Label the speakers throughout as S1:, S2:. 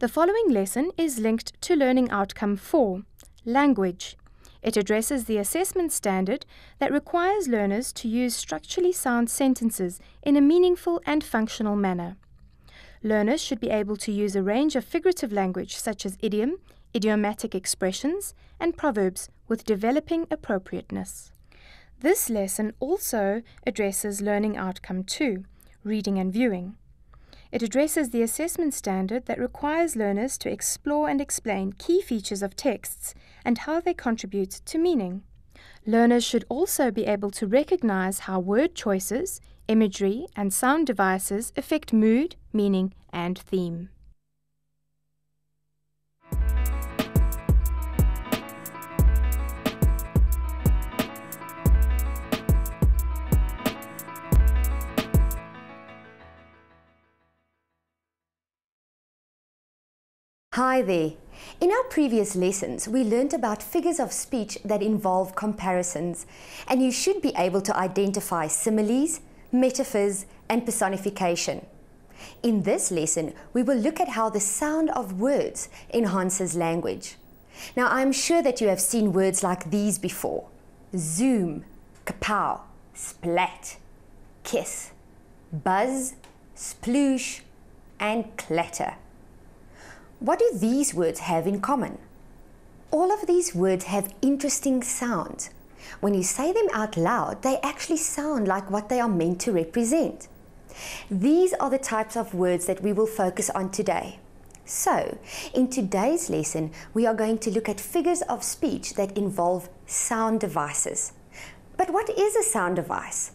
S1: The following lesson is linked to Learning Outcome 4 Language. It addresses the assessment standard that requires learners to use structurally sound sentences in a meaningful and functional manner. Learners should be able to use a range of figurative language such as idiom, idiomatic expressions, and proverbs with developing appropriateness. This lesson also addresses Learning Outcome 2 Reading and Viewing. It addresses the assessment standard that requires learners to explore and explain key features of texts and how they contribute to meaning. Learners should also be able to recognize how word choices, imagery, and sound devices affect mood, meaning, and theme.
S2: Hi there. In our previous lessons, we learnt about figures of speech that involve comparisons, and you should be able to identify similes, metaphors, and personification. In this lesson, we will look at how the sound of words enhances language. Now, I'm sure that you have seen words like these before. Zoom, kapow, splat, kiss, buzz, sploosh, and clatter. What do these words have in common? All of these words have interesting sounds. When you say them out loud, they actually sound like what they are meant to represent. These are the types of words that we will focus on today. So, in today's lesson, we are going to look at figures of speech that involve sound devices. But what is a sound device?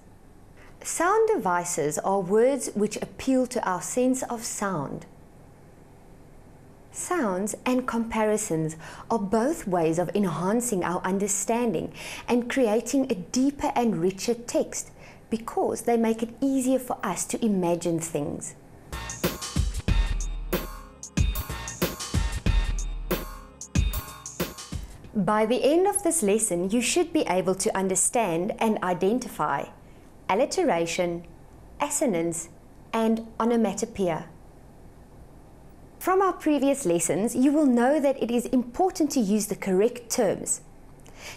S2: Sound devices are words which appeal to our sense of sound. Sounds and comparisons are both ways of enhancing our understanding and creating a deeper and richer text because they make it easier for us to imagine things. By the end of this lesson, you should be able to understand and identify alliteration, assonance, and onomatopoeia. From our previous lessons, you will know that it is important to use the correct terms.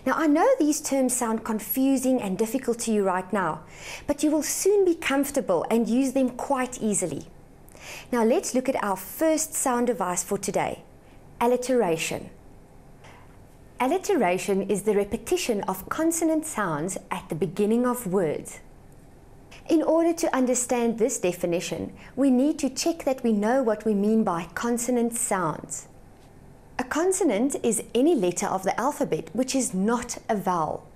S2: Now, I know these terms sound confusing and difficult to you right now, but you will soon be comfortable and use them quite easily. Now, let's look at our first sound device for today alliteration. Alliteration is the repetition of consonant sounds at the beginning of words. In order to understand this definition, we need to check that we know what we mean by consonant sounds. A consonant is any letter of the alphabet which is not a vowel.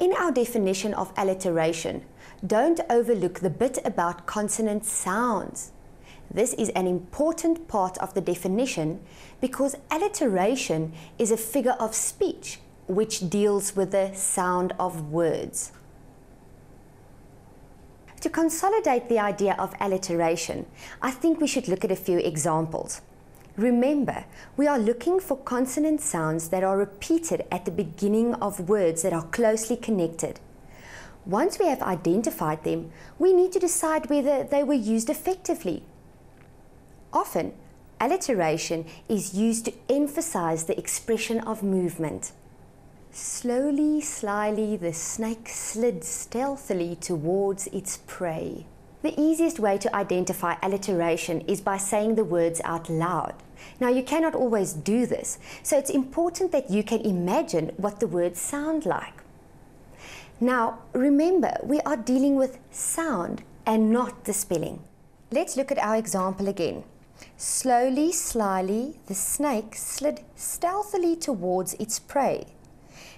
S2: In our definition of alliteration, don't overlook the bit about consonant sounds. This is an important part of the definition because alliteration is a figure of speech which deals with the sound of words. To consolidate the idea of alliteration, I think we should look at a few examples. Remember, we are looking for consonant sounds that are repeated at the beginning of words that are closely connected. Once we have identified them, we need to decide whether they were used effectively. Often, alliteration is used to emphasize the expression of movement. Slowly, slyly, the snake slid stealthily towards its prey. The easiest way to identify alliteration is by saying the words out loud. Now, you cannot always do this, so it's important that you can imagine what the words sound like. Now, remember, we are dealing with sound and not the spelling. Let's look at our example again. Slowly, slyly, the snake slid stealthily towards its prey.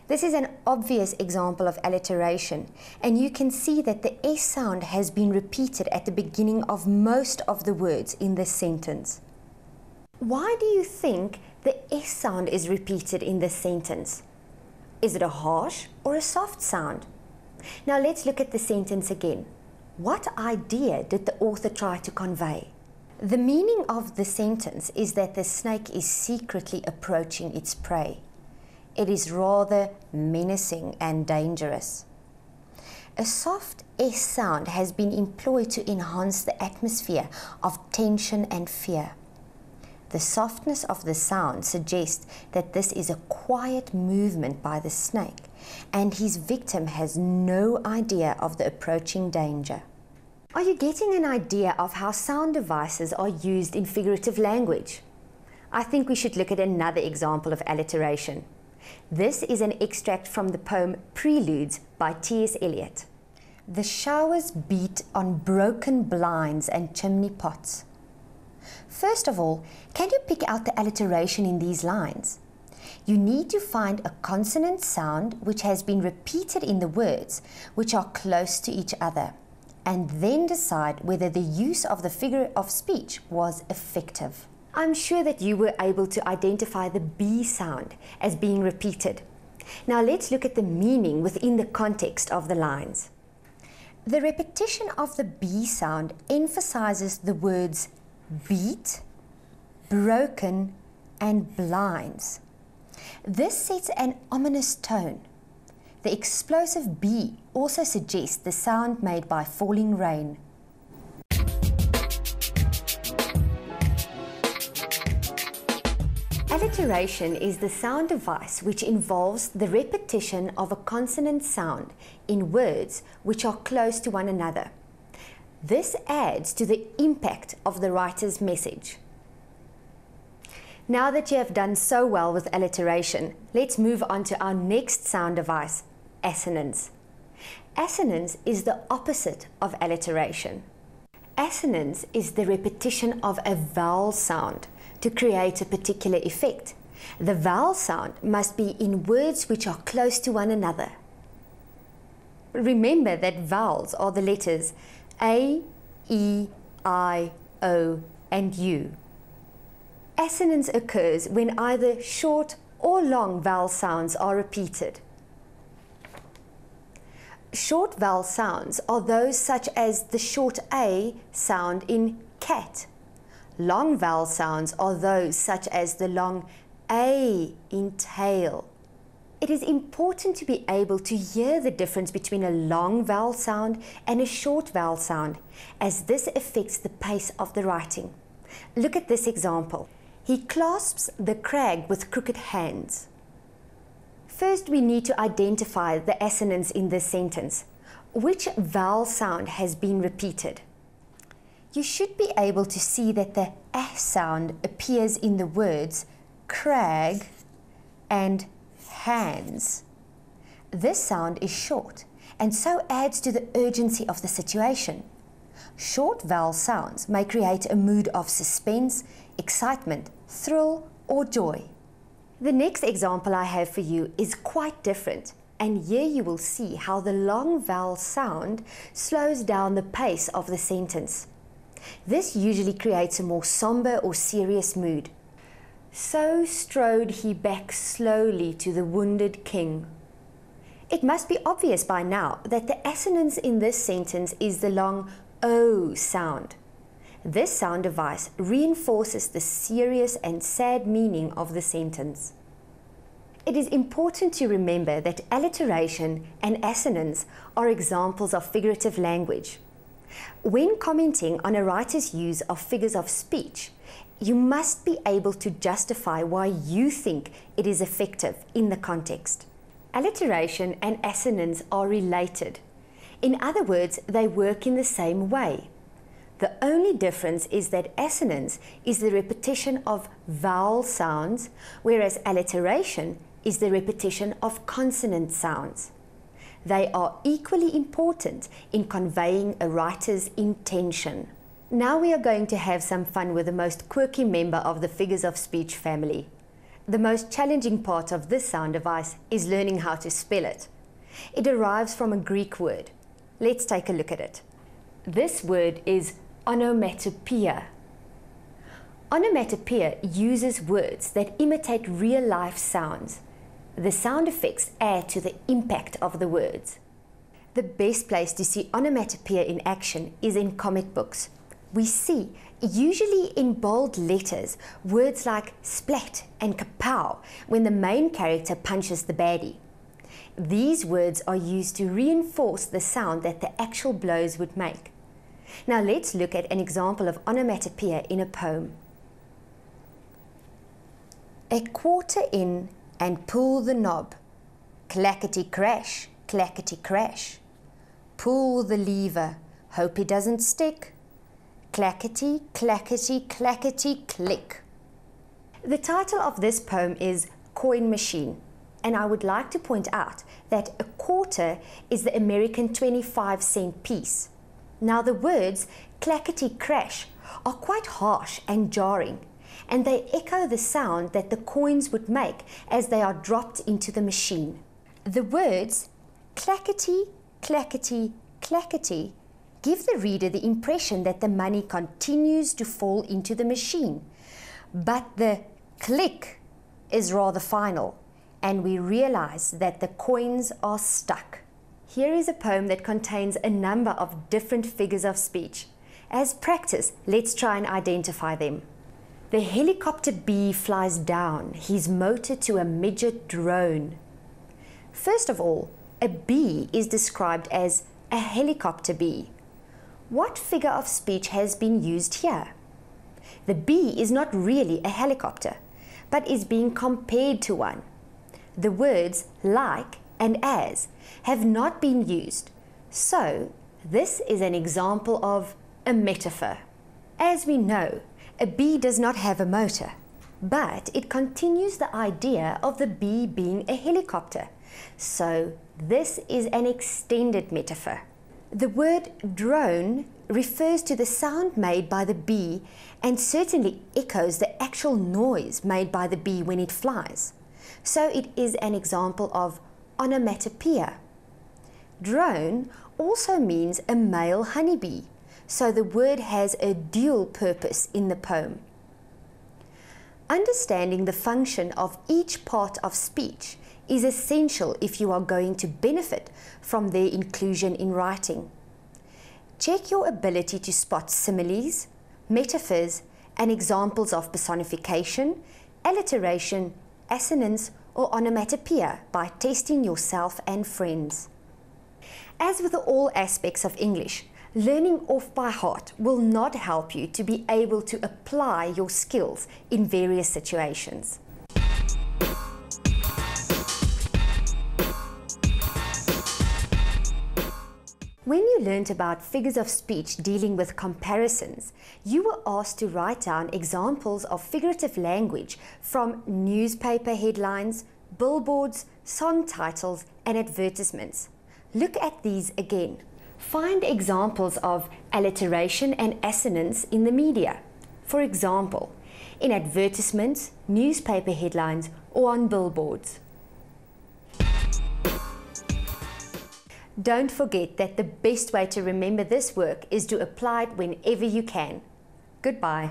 S2: This is an obvious example of alliteration, and you can see that the S sound has been repeated at the beginning of most of the words in this sentence. Why do you think the S sound is repeated in this sentence? Is it a harsh or a soft sound? Now let's look at the sentence again. What idea did the author try to convey? The meaning of the sentence is that the snake is secretly approaching its prey it is rather menacing and dangerous. A soft S sound has been employed to enhance the atmosphere of tension and fear. The softness of the sound suggests that this is a quiet movement by the snake, and his victim has no idea of the approaching danger. Are you getting an idea of how sound devices are used in figurative language? I think we should look at another example of alliteration. This is an extract from the poem Preludes by T.S. Eliot. The showers beat on broken blinds and chimney pots. First of all, can you pick out the alliteration in these lines? You need to find a consonant sound which has been repeated in the words which are close to each other, and then decide whether the use of the figure of speech was effective. I'm sure that you were able to identify the B sound as being repeated. Now let's look at the meaning within the context of the lines. The repetition of the B sound emphasizes the words beat, broken, and blinds. This sets an ominous tone. The explosive B also suggests the sound made by falling rain. Alliteration is the sound device which involves the repetition of a consonant sound in words which are close to one another. This adds to the impact of the writer's message. Now that you have done so well with alliteration, let's move on to our next sound device, assonance. Assonance is the opposite of alliteration. Assonance is the repetition of a vowel sound to create a particular effect. The vowel sound must be in words which are close to one another. Remember that vowels are the letters A, E, I, O, and U. Assonance occurs when either short or long vowel sounds are repeated. Short vowel sounds are those such as the short A sound in cat Long vowel sounds are those such as the long A in tail. It is important to be able to hear the difference between a long vowel sound and a short vowel sound, as this affects the pace of the writing. Look at this example. He clasps the crag with crooked hands. First, we need to identify the assonance in this sentence. Which vowel sound has been repeated? You should be able to see that the S sound appears in the words crag and hands. This sound is short and so adds to the urgency of the situation. Short vowel sounds may create a mood of suspense, excitement, thrill, or joy. The next example I have for you is quite different, and here you will see how the long vowel sound slows down the pace of the sentence. This usually creates a more somber or serious mood. So strode he back slowly to the wounded king. It must be obvious by now that the assonance in this sentence is the long O sound. This sound device reinforces the serious and sad meaning of the sentence. It is important to remember that alliteration and assonance are examples of figurative language. When commenting on a writer's use of figures of speech, you must be able to justify why you think it is effective in the context. Alliteration and assonance are related. In other words, they work in the same way. The only difference is that assonance is the repetition of vowel sounds, whereas alliteration is the repetition of consonant sounds. They are equally important in conveying a writer's intention. Now we are going to have some fun with the most quirky member of the figures of speech family. The most challenging part of this sound device is learning how to spell it. It derives from a Greek word. Let's take a look at it. This word is onomatopoeia. Onomatopoeia uses words that imitate real life sounds the sound effects add to the impact of the words. The best place to see onomatopoeia in action is in comic books. We see, usually in bold letters, words like splat and kapow when the main character punches the baddie. These words are used to reinforce the sound that the actual blows would make. Now let's look at an example of onomatopoeia in a poem. A quarter in and pull the knob. Clackety crash, clackety crash. Pull the lever, hope it doesn't stick. Clackety, clackety, clackety, click. The title of this poem is Coin Machine, and I would like to point out that a quarter is the American 25 cent piece. Now, the words clackety crash are quite harsh and jarring, and they echo the sound that the coins would make as they are dropped into the machine. The words clackety, clackety, clackety give the reader the impression that the money continues to fall into the machine. But the click is rather final, and we realize that the coins are stuck. Here is a poem that contains a number of different figures of speech. As practice, let's try and identify them. The helicopter bee flies down, his motor to a midget drone. First of all, a bee is described as a helicopter bee. What figure of speech has been used here? The bee is not really a helicopter, but is being compared to one. The words like and as have not been used. So, this is an example of a metaphor. As we know, a bee does not have a motor, but it continues the idea of the bee being a helicopter. So, this is an extended metaphor. The word drone refers to the sound made by the bee and certainly echoes the actual noise made by the bee when it flies. So it is an example of onomatopoeia. Drone also means a male honeybee, so the word has a dual purpose in the poem. Understanding the function of each part of speech is essential if you are going to benefit from their inclusion in writing. Check your ability to spot similes, metaphors, and examples of personification, alliteration, assonance, or onomatopoeia by testing yourself and friends. As with all aspects of English, learning off by heart will not help you to be able to apply your skills in various situations. When you learnt about figures of speech dealing with comparisons, you were asked to write down examples of figurative language from newspaper headlines, billboards, song titles, and advertisements. Look at these again. Find examples of alliteration and assonance in the media. For example, in advertisements, newspaper headlines, or on billboards. Don't forget that the best way to remember this work is to apply it whenever you can. Goodbye.